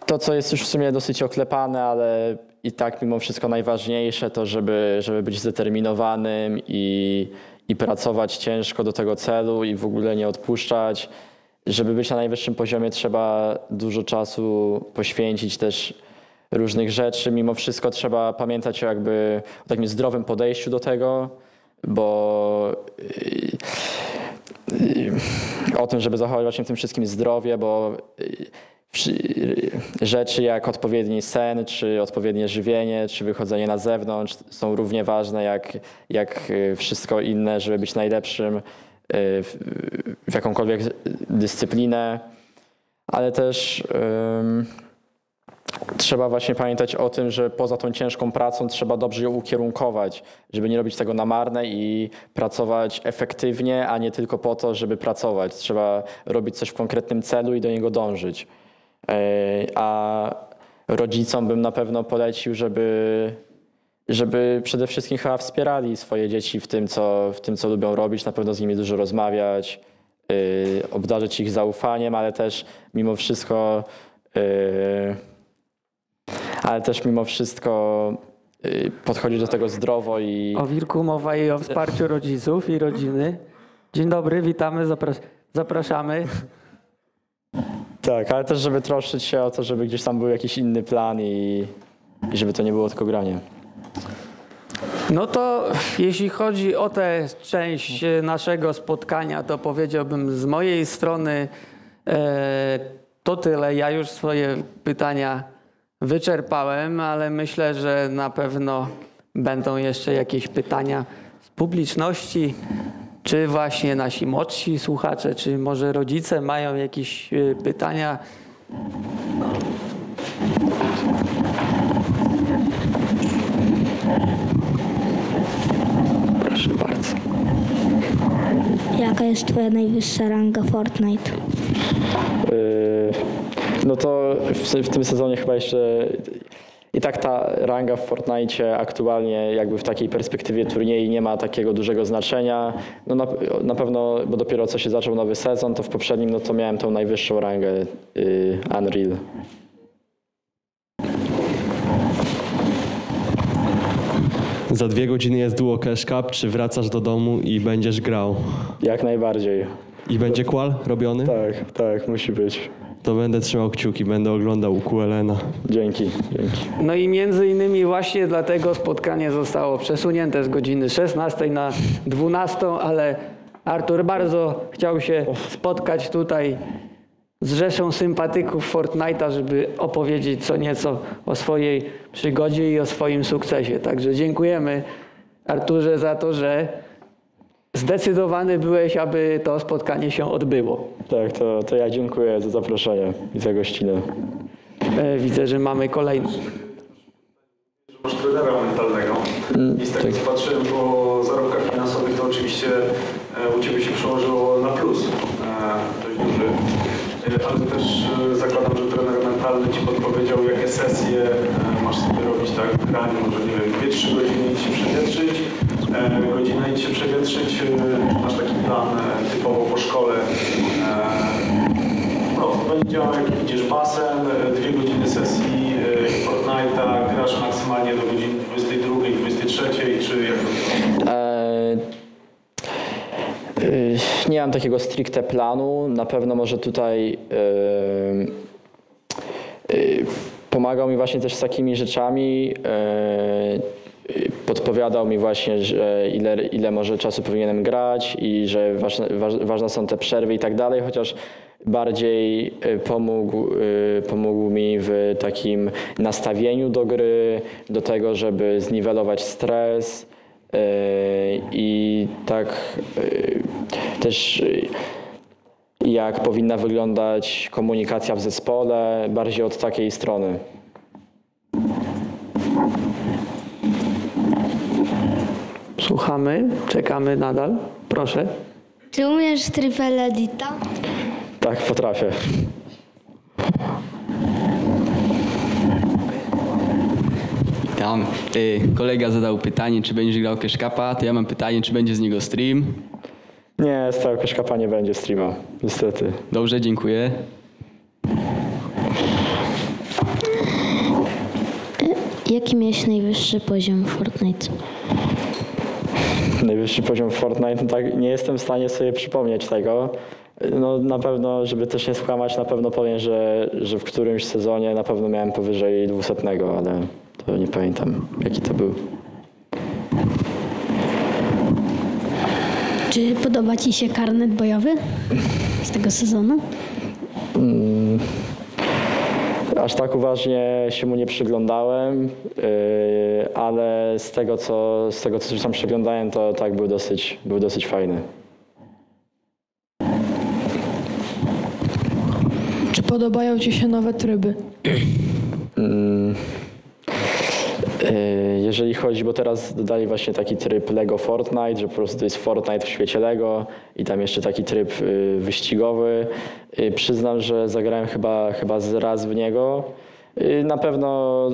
S2: to, co jest już w sumie dosyć oklepane, ale i tak mimo wszystko najważniejsze, to żeby, żeby być zdeterminowanym i, i pracować ciężko do tego celu i w ogóle nie odpuszczać. Żeby być na najwyższym poziomie trzeba dużo czasu poświęcić też różnych rzeczy. Mimo wszystko trzeba pamiętać o jakby o takim zdrowym podejściu do tego, bo o tym, żeby zachować w tym wszystkim zdrowie, bo y, y, rzeczy jak odpowiedni sen, czy odpowiednie żywienie, czy wychodzenie na zewnątrz są równie ważne jak, jak y, wszystko inne, żeby być najlepszym y, w, jakąkolwiek dyscyplinę, ale też ym, trzeba właśnie pamiętać o tym, że poza tą ciężką pracą trzeba dobrze ją ukierunkować, żeby nie robić tego na marne i pracować efektywnie, a nie tylko po to, żeby pracować. Trzeba robić coś w konkretnym celu i do niego dążyć. Yy, A rodzicom bym na pewno polecił, żeby, żeby przede wszystkim chyba wspierali swoje dzieci w tym, co, w tym, co lubią robić, na pewno z nimi dużo rozmawiać, yy, obdarzyć ich zaufaniem, ale też mimo wszystko yy, ale też mimo wszystko y, podchodzić do tego zdrowo i
S1: O Wilku mowa i o wsparciu rodziców i rodziny. Dzień dobry, witamy, zapras- zapraszamy.
S2: tak, ale też żeby troszczyć się o to, żeby gdzieś tam był jakiś inny plan i, i żeby to nie było tylko granie.
S1: No to jeśli chodzi o tę część naszego spotkania, to powiedziałbym z mojej strony e, to tyle. Ja już swoje pytania wyczerpałem, ale myślę, że na pewno będą jeszcze jakieś pytania z publiczności, czy właśnie nasi młodsi słuchacze, czy może rodzice mają jakieś e, pytania. Proszę bardzo.
S3: Jaka jest twoja najwyższa ranga Fortnite?
S2: Yy, No to w, w tym sezonie chyba jeszcze i tak ta ranga w Fortnite aktualnie jakby w takiej perspektywie turniej nie ma takiego dużego znaczenia. No na, na pewno, bo dopiero co się zaczął nowy sezon, to w poprzednim no to miałem tą najwyższą rangę y, Unreal.
S4: Za dwie godziny jest duo Cash Cup. Czy wracasz do domu i będziesz grał?
S2: Jak najbardziej.
S4: I będzie kwal robiony?
S2: Tak, tak, musi być.
S4: To będę trzymał kciuki, będę oglądał u QLN-a.
S2: Dzięki, dzięki.
S1: No i między innymi właśnie dlatego spotkanie zostało przesunięte z godziny 16 na 12, ale Artur bardzo chciał się spotkać tutaj z rzeszą sympatyków Fortnite'a, żeby opowiedzieć co nieco o swojej przygodzie i o swoim sukcesie. Także dziękujemy Arturze za to, że zdecydowany byłeś, aby to spotkanie się odbyło.
S2: Tak, to, to ja dziękuję za zaproszenie i za gościnę.
S1: E, Widzę, że mamy kolejny.
S5: Masz trenera mentalnego i z tego co patrzyłem po zarobkach finansowych, to oczywiście e, u Ciebie się przełożyło na plus e, dość duży. Ale też zakładam, że trener mentalny Ci podpowiedział, jakie sesje masz sobie robić, tak, w graniu, może nie wiem, 2-3 godziny przewietrzyć, e, godzinę idź się przewietrzyć, e, masz taki plan e, typowo po szkole, e, no, działał jak idziesz basen, e, dwie godziny sesji e, Fortnite'a, grasz maksymalnie do godziny 22, 23, czy jak
S2: E, Nie mam takiego stricte planu. Na pewno może tutaj y, y, pomagał mi właśnie też z takimi rzeczami. y, y, Podpowiadał mi właśnie, że ile, ile może czasu powinienem grać i że ważne, waż- ważne są te przerwy i tak dalej, chociaż bardziej y, pomógł, y, pomógł mi w takim nastawieniu do gry, do tego, żeby zniwelować stres. Yy, I tak też jak powinna wyglądać komunikacja w zespole, bardziej od takiej strony.
S1: Słuchamy, czekamy nadal. Proszę.
S3: Czy umiesz triple edita?
S2: Tak, potrafię.
S6: Tam y, kolega zadał pytanie, czy będziesz grał Cupa, to ja mam pytanie, czy będzie z niego stream.
S2: Nie, z całego szkapa nie będzie streama, niestety.
S6: Dobrze, dziękuję.
S3: Jaki miałeś najwyższy poziom w Fortnite? (laughs)
S2: Najwyższy poziom Fortnite, no tak nie jestem w stanie sobie przypomnieć tego. No na pewno, żeby też nie skłamać, na pewno powiem, że, że w którymś sezonie na pewno miałem powyżej 200, ale to nie pamiętam jaki to był.
S3: Czy podoba Ci się karnet bojowy z tego sezonu?
S2: Aż tak uważnie się mu nie przyglądałem, yy, ale z tego, co, z tego, co tam przyglądałem, to tak był dosyć, był dosyć fajny.
S7: Czy podobają Ci się nowe tryby?
S2: Yy, Jeżeli chodzi, bo teraz dodali właśnie taki tryb Lego Fortnite, że po prostu jest Fortnite w świecie Lego i tam jeszcze taki tryb yy, wyścigowy. Yy, Przyznam, że zagrałem chyba, chyba raz w niego. Na pewno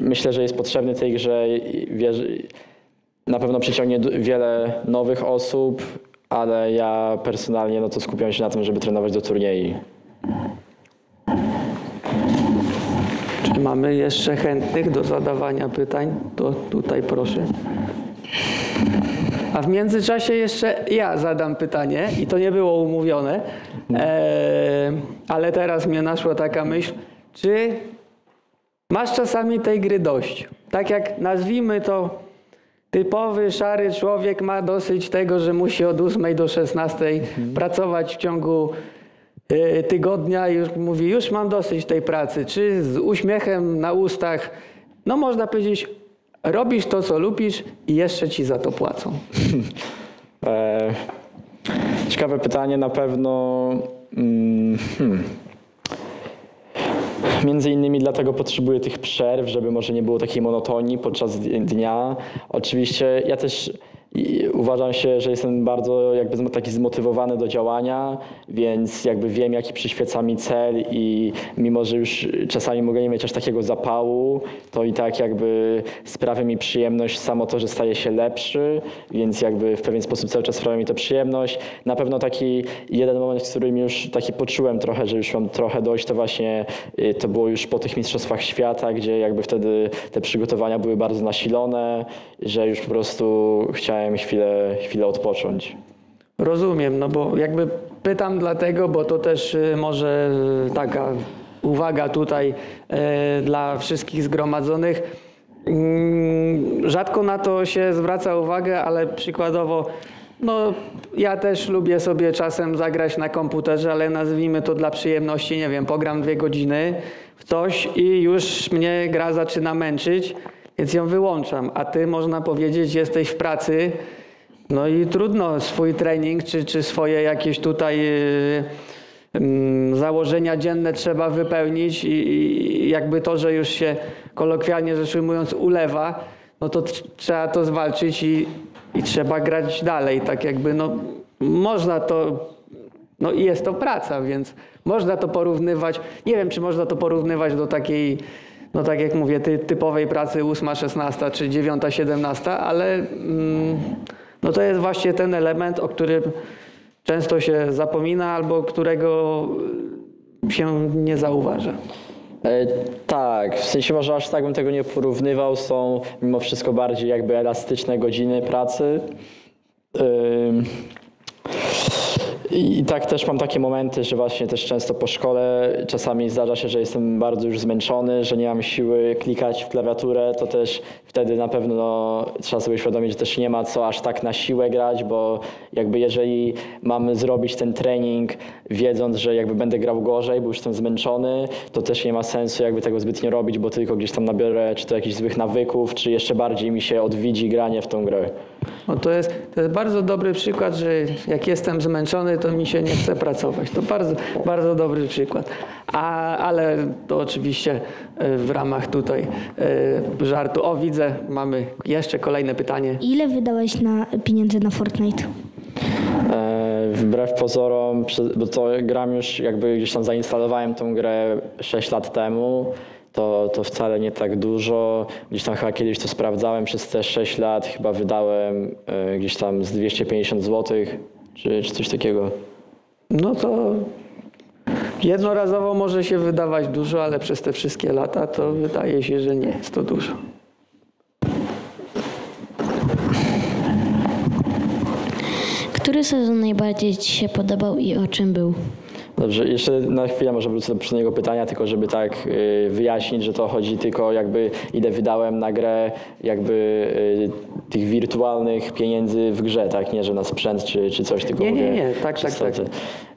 S2: myślę, że jest potrzebny tej grze. na pewno przyciągnie wiele nowych osób, ale ja personalnie no to skupiam się na tym, żeby trenować do turniej.
S1: Mamy jeszcze chętnych do zadawania pytań? To tutaj proszę. A w międzyczasie jeszcze ja zadam pytanie i to nie było umówione, e, ale teraz mnie naszła taka myśl, czy masz czasami tej gry dość? Tak jak nazwijmy to typowy szary człowiek ma dosyć tego, że musi od 8 do 16 pracować w ciągu tygodnia i już mówi, już mam dosyć tej pracy. Czy z uśmiechem na ustach, no można powiedzieć, robisz to, co lubisz i jeszcze ci za to płacą. (laughs)
S2: E, ciekawe pytanie na pewno. Mm, hmm. Między innymi dlatego potrzebuję tych przerw, żeby może nie było takiej monotonii podczas dnia. Oczywiście ja też i uważam się, że jestem bardzo jakby taki zmotywowany do działania, więc jakby wiem, jaki przyświeca mi cel i mimo, że już czasami mogę nie mieć aż takiego zapału, to i tak jakby sprawia mi przyjemność samo to, że staję się lepszy, więc jakby w pewien sposób cały czas sprawia mi to przyjemność. Na pewno taki jeden moment, w którym już taki poczułem trochę, że już mam trochę dojść, to właśnie y, to było już po tych Mistrzostwach Świata, gdzie jakby wtedy te przygotowania były bardzo nasilone, że już po prostu chciałem chwilę, chwilę odpocząć.
S1: Rozumiem, no bo jakby pytam dlatego, bo to też y, może y, taka uwaga tutaj y, dla wszystkich zgromadzonych. Mm, Rzadko na to się zwraca uwagę, ale przykładowo, no ja też lubię sobie czasem zagrać na komputerze, ale nazwijmy to dla przyjemności, nie wiem, pogram dwie godziny w coś i już mnie gra zaczyna męczyć, więc ją wyłączam, a ty można powiedzieć jesteś w pracy, no i trudno swój trening, czy, czy swoje jakieś tutaj yy, mm, założenia dzienne trzeba wypełnić i, i jakby to, że już się kolokwialnie rzecz ujmując ulewa, no to tr- trzeba to zwalczyć i, i trzeba grać dalej. Tak jakby no można to, no i jest to praca, więc można to porównywać, nie wiem czy można to porównywać do takiej no tak jak mówię, ty, typowej pracy 8-16 czy 9-17, ale mm, no to jest właśnie ten element, o którym często się zapomina albo którego się nie zauważa.
S2: E, tak, w sensie może aż tak bym tego nie porównywał, są mimo wszystko bardziej jakby elastyczne godziny pracy. I, tak też mam takie momenty, że właśnie też często po szkole czasami zdarza się, że jestem bardzo już zmęczony, że nie mam siły klikać w klawiaturę, to też wtedy na pewno no, trzeba sobie uświadomić, że też nie ma co aż tak na siłę grać, bo jakby jeżeli mamy zrobić ten trening wiedząc, że jakby będę grał gorzej, bo już jestem zmęczony, to też nie ma sensu jakby tego zbytnio robić, bo tylko gdzieś tam nabiorę czy to jakichś złych nawyków, czy jeszcze bardziej mi się odwidzi granie w tą grę.
S1: No to, jest, to jest bardzo dobry przykład, że jak jestem zmęczony, to mi się nie chce pracować. To bardzo, bardzo dobry przykład. A, ale to oczywiście y, w ramach tutaj y, żartu. O, widzę, mamy jeszcze kolejne pytanie.
S3: Ile wydałeś na pieniędzy na Fortnite?
S2: E, Wbrew pozorom, bo to gram już jakby gdzieś tam zainstalowałem tą grę 6 lat temu, to, to wcale nie tak dużo. Gdzieś tam chyba kiedyś to sprawdzałem przez te 6 lat, chyba wydałem e, gdzieś tam z 250 zł, czy, czy coś takiego.
S1: No to jednorazowo może się wydawać dużo, ale przez te wszystkie lata to wydaje się, że nie jest to dużo.
S3: Który sezon najbardziej Ci się podobał i o czym był?
S2: Dobrze, jeszcze na chwilę może wrócę do poprzedniego pytania, tylko żeby tak y, wyjaśnić, że to chodzi tylko jakby ile wydałem na grę jakby y, tych wirtualnych pieniędzy w grze, tak? Nie, że na sprzęt czy, czy coś, tylko
S1: Nie, nie,
S2: mówię
S1: nie, tak, tak, tak.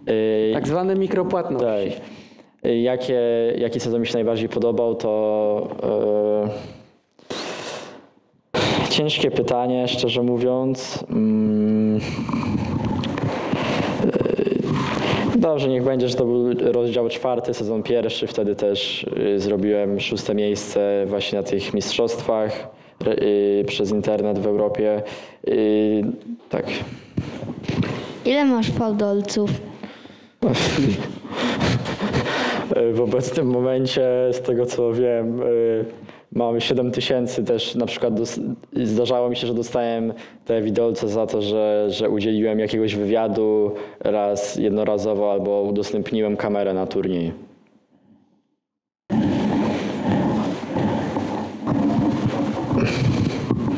S2: Y,
S1: Tak zwane mikropłatności.
S2: tak. Jakie, jaki sezon mi się najbardziej podobał, to ciężkie pytanie, szczerze mówiąc. Mm. Dobrze, niech będzie, że to był rozdział czwarty, sezon pierwszy. Wtedy też y, zrobiłem szóste miejsce właśnie na tych mistrzostwach y, przez internet w Europie. Y, tak.
S3: Ile masz fałdolców? (laughs)
S2: W obecnym momencie, z tego co wiem, mamy 7 tysięcy też na przykład zdarzało mi się, że dostałem te widelce za to, że, że udzieliłem jakiegoś wywiadu raz jednorazowo albo udostępniłem kamerę na turniej.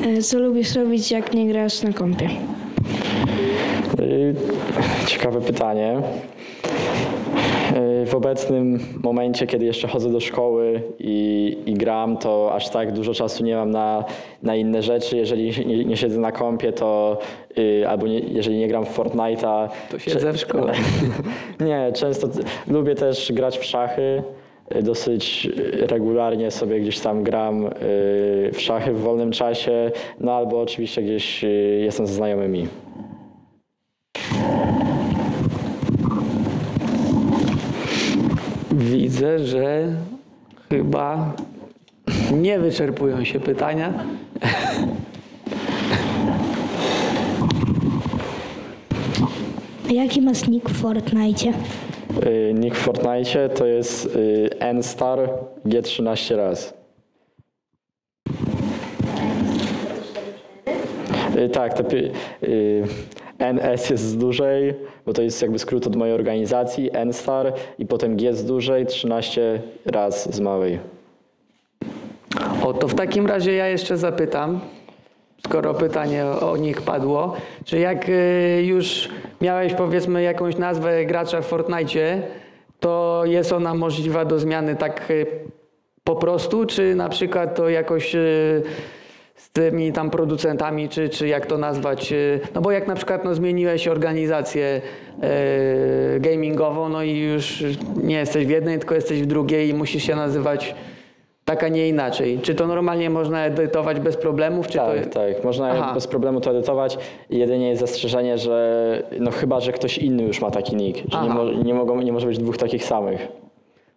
S7: E, Co lubisz robić, jak nie grasz na kompie?
S2: Y, Ciekawe pytanie. Y, W obecnym momencie, kiedy jeszcze chodzę do szkoły i, i gram, to aż tak dużo czasu nie mam na, na inne rzeczy. Jeżeli nie, nie siedzę na kompie, to y, albo nie, jeżeli nie gram w Fortnite'a.
S1: To siedzę w szkole. (laughs)
S2: nie, często lubię też grać w szachy. Y, Dosyć regularnie sobie gdzieś tam gram y, w szachy w wolnym czasie, no albo oczywiście gdzieś y, jestem ze znajomymi.
S1: widzę, że chyba nie wyczerpują się pytania. (laughs)
S8: Jaki masz nick w Fortnite?
S2: Y, nick w Fortnite to jest N Star, G13 raz. Y, tak, to, y, NS jest z dużej, bo to jest jakby skrót od mojej organizacji, N-Star i potem G z dużej, 13 raz z małej.
S1: O, to w takim razie ja jeszcze zapytam, skoro pytanie o, nich padło, czy jak y, już miałeś powiedzmy jakąś nazwę gracza w Fortnite, to jest ona możliwa do zmiany tak y, po prostu, czy na przykład to jakoś y, z tymi tam producentami, czy, czy jak to nazwać, y, no bo jak na przykład no, zmieniłeś organizację y, gamingową, no i już nie jesteś w jednej, tylko jesteś w drugiej i musisz się nazywać tak, a nie inaczej. Czy to normalnie można edytować bez problemów? Czy
S2: Tak,
S1: to...
S2: tak. Można
S1: Aha.
S2: bez problemu to edytować. Jedynie jest zastrzeżenie, że no chyba, że ktoś inny już ma taki nick, że nie, mo, nie, mogą, nie może być dwóch takich samych.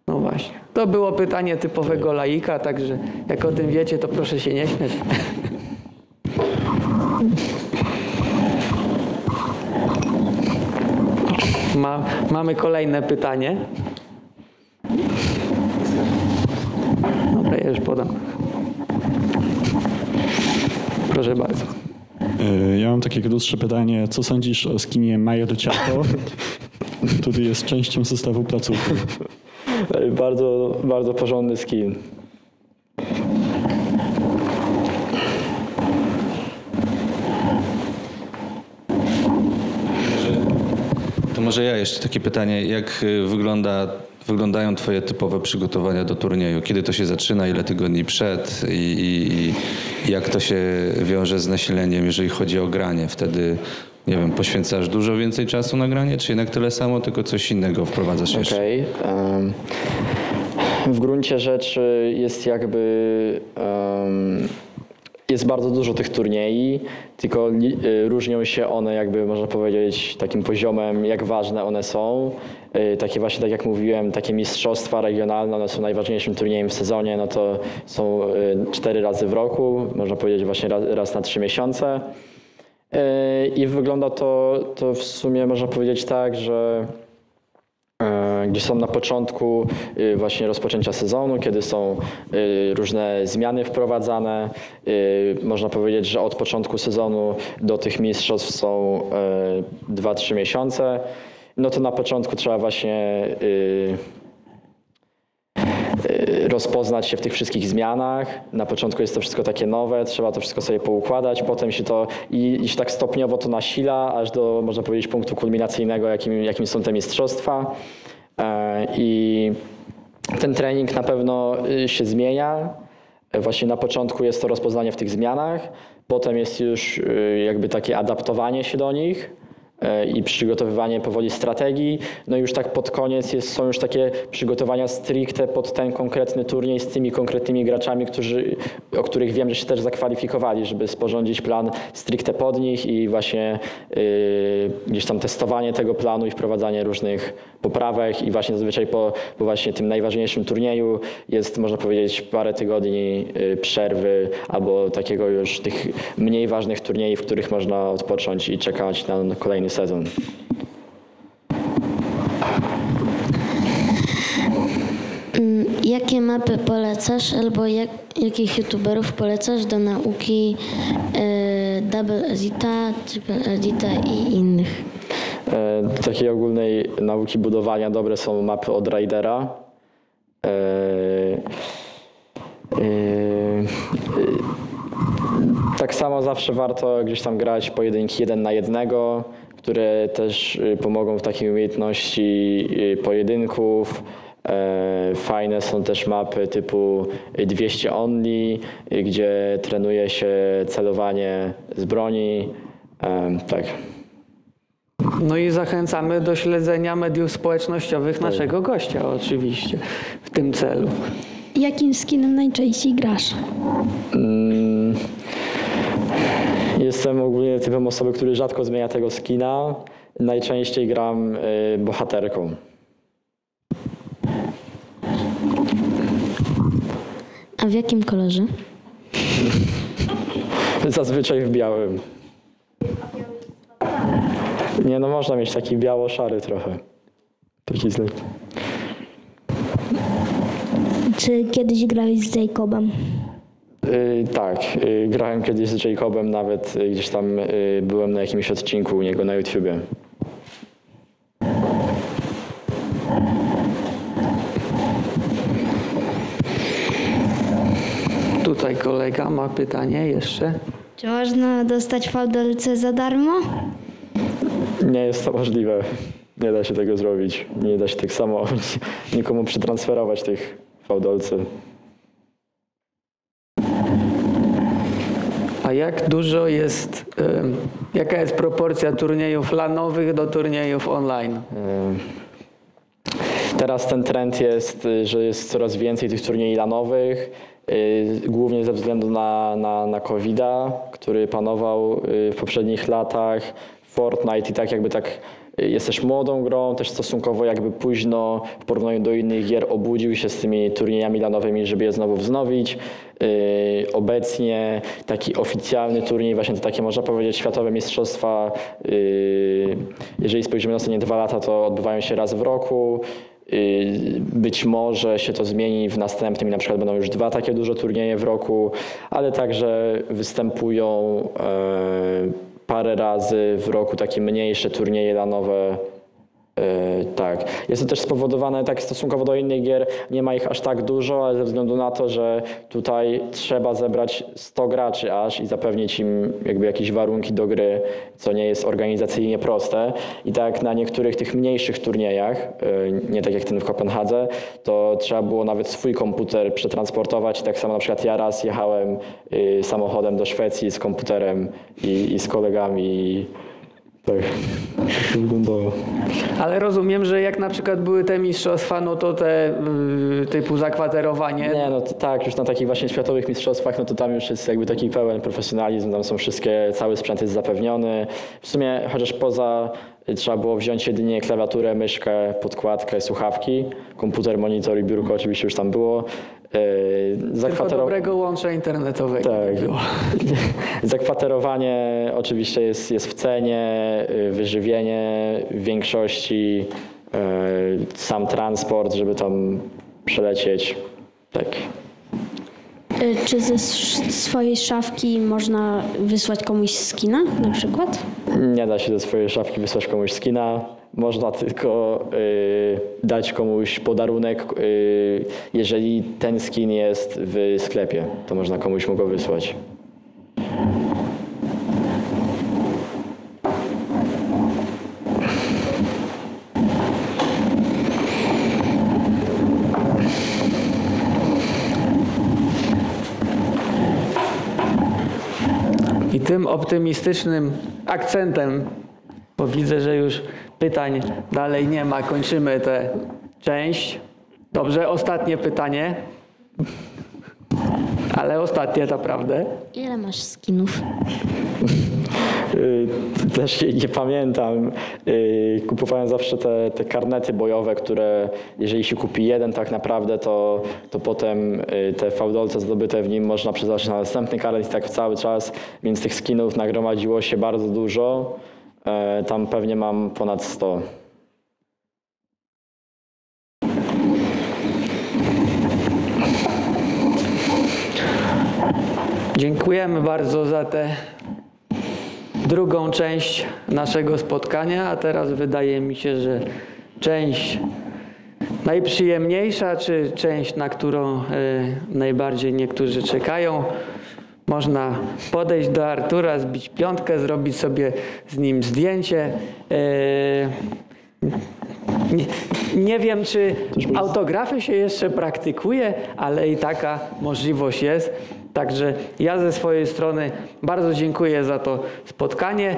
S1: No właśnie. To było pytanie typowego laika, także jak o tym wiecie, to proszę się nie śmiać. Ma, mamy kolejne pytanie. Dobra, ja już podam. Proszę bardzo.
S9: Y, Ja mam takie krótsze pytanie. Co sądzisz o skinie Major Ciato, (laughs) który jest częścią zestawu placówki?
S2: Bardzo, bardzo porządny skin.
S10: To może ja jeszcze takie pytanie, jak y, wygląda, wyglądają Twoje typowe przygotowania do turnieju? Kiedy to się zaczyna, ile tygodni przed i, i, i jak to się wiąże z nasileniem, jeżeli chodzi o granie? Wtedy, nie wiem, poświęcasz dużo więcej czasu na granie, czy jednak tyle samo, tylko coś innego wprowadzasz jeszcze?
S2: Okej. em, w gruncie rzeczy jest jakby. em, jest bardzo dużo tych turniej, tylko y, różnią się one jakby można powiedzieć takim poziomem, jak ważne one są. Y, Takie właśnie, tak jak mówiłem, takie mistrzostwa regionalne, one są najważniejszym turniejem w sezonie, no to są y, cztery razy w roku, można powiedzieć właśnie raz, raz na trzy miesiące. Y, I wygląda to, to w sumie można powiedzieć tak, że e, gdzie są na początku y, właśnie rozpoczęcia sezonu, kiedy są y, różne zmiany wprowadzane. Y, Można powiedzieć, że od początku sezonu do tych mistrzostw są 2-3 miesiące. No to na początku trzeba właśnie rozpoznać się w tych wszystkich zmianach. Na początku jest to wszystko takie nowe, trzeba to wszystko sobie poukładać, potem się to i, i się tak stopniowo to nasila, aż do, można powiedzieć, punktu kulminacyjnego, jakim, jakim są te mistrzostwa. E, I ten trening na pewno y, się zmienia. Właśnie na początku jest to rozpoznanie w tych zmianach, potem jest już y, jakby takie adaptowanie się do nich i przygotowywanie powoli strategii. No już tak pod koniec jest, są już takie przygotowania stricte pod ten konkretny turniej z tymi konkretnymi graczami, którzy, o których wiem, że się też zakwalifikowali, żeby sporządzić plan stricte pod nich i właśnie y, gdzieś tam testowanie tego planu i wprowadzanie różnych poprawek i właśnie zazwyczaj po, po właśnie tym najważniejszym turnieju jest można powiedzieć parę tygodni y, przerwy albo takiego już tych mniej ważnych turniejów, w których można odpocząć i czekać na kolejny sezon.
S3: Mm, Jakie mapy polecasz albo jak, jakich youtuberów polecasz do nauki e, Double Edita, Triple Edita i innych?
S2: E, Do takiej ogólnej nauki budowania dobre są mapy od Raidera. E, e, e, Tak samo zawsze warto gdzieś tam grać pojedynki jeden na jednego, które też y, pomogą w takiej umiejętności y, pojedynków. E, Fajne są też mapy typu 200 only, y, gdzie trenuje się celowanie z broni. E, Tak.
S1: No i zachęcamy do śledzenia mediów społecznościowych naszego gościa oczywiście w tym celu.
S8: Jakim skinem najczęściej grasz?
S2: Mm, (laughs) Jestem ogólnie typem osoby, który rzadko zmienia tego skina. Najczęściej gram y, bohaterką.
S3: A w jakim kolorze? (laughs)
S2: Zazwyczaj w białym. Nie no, można mieć taki biało-szary trochę. Taki zlek.
S8: Czy kiedyś grałeś z Jacobem?
S2: Y, tak, y, grałem kiedyś z Jacobem, nawet y, gdzieś tam byłem na jakimś odcinku u niego na YouTubie.
S1: Tutaj kolega ma pytanie jeszcze.
S3: Czy można dostać fałdolce za darmo?
S2: Nie jest to możliwe. Nie da się tego zrobić. Nie da się tak samo (laughs) nikomu przetransferować tych fałdolcy.
S1: A jak dużo jest, jaka jest proporcja turniejów lanowych do turniejów online?
S2: Teraz ten trend jest, y, że jest coraz więcej tych turniejów lanowych, y, głównie ze względu na, na, na COVID-a, który panował y, w poprzednich latach. Fortnite i tak jakby tak jest też młodą grą, też stosunkowo jakby późno w porównaniu do innych gier obudził się z tymi turniejami lanowymi, żeby je znowu wznowić. Y, Obecnie taki oficjalny turniej, właśnie to takie można powiedzieć światowe mistrzostwa, y, jeżeli spojrzymy na ostatnie dwa lata, to odbywają się raz w roku. Y, Być może się to zmieni w następnym i na przykład będą już dwa takie duże turnieje w roku, ale także występują e, parę razy w roku takie mniejsze turnieje lanowe. E, Tak. Jest to też spowodowane tak stosunkowo do innych gier. Nie ma ich aż tak dużo, ale ze względu na to, że tutaj trzeba zebrać 100 graczy aż i zapewnić im jakby jakieś warunki do gry, co nie jest organizacyjnie proste. I tak na niektórych tych mniejszych turniejach, e, nie tak jak ten w Kopenhadze, to trzeba było nawet swój komputer przetransportować. Tak samo na przykład ja raz jechałem y, samochodem do Szwecji z komputerem i, i z kolegami. Tak, tak to wyglądało.
S1: Ale rozumiem, że jak na przykład były te mistrzostwa, no to te y, typu zakwaterowanie.
S2: Nie, no to tak, już na takich właśnie światowych mistrzostwach, no to tam już jest jakby taki pełen profesjonalizm, tam są wszystkie, cały sprzęt jest zapewniony. W sumie chociaż poza, y, trzeba było wziąć jedynie klawiaturę, myszkę, podkładkę, słuchawki, komputer, monitor i biurko oczywiście już tam było. Yy,
S1: Tylko
S2: zakwatero-
S1: dobrego łącza internetowego.
S2: Tak.
S1: nie (laughs) było.
S2: Zakwaterowanie oczywiście jest, jest w cenie, y, wyżywienie w większości, y, sam transport, żeby tam przelecieć. Tak.
S8: Y, Czy ze swojej szafki można wysłać komuś skina na przykład?
S2: Nie da się ze swojej szafki wysłać komuś skina. Można tylko y, dać komuś podarunek, y, jeżeli ten skin jest w sklepie, to można komuś mu go wysłać.
S1: I tym optymistycznym akcentem, bo widzę, że już pytań dalej nie ma, kończymy tę część. Dobrze, ostatnie pytanie. Ale ostatnie naprawdę.
S3: Ile masz skinów? (laughs)
S2: Też nie, nie pamiętam. Y, Kupowałem zawsze te, te karnety bojowe, które jeżeli się kupi jeden tak naprawdę, to, to potem y, te fałdolce zdobyte w nim można przeznaczyć na następny karnet i tak cały czas. Więc tych skinów nagromadziło się bardzo dużo. E, Tam pewnie mam ponad 100.
S1: Dziękujemy bardzo za tę drugą część naszego spotkania, a teraz wydaje mi się, że część najprzyjemniejsza, czy część, na którą e, najbardziej niektórzy czekają. Można podejść do Artura, zbić piątkę, zrobić sobie z nim zdjęcie. E, nie, nie wiem, czy autografy się jeszcze praktykuje, ale i taka możliwość jest. Także ja ze swojej strony bardzo dziękuję za to spotkanie.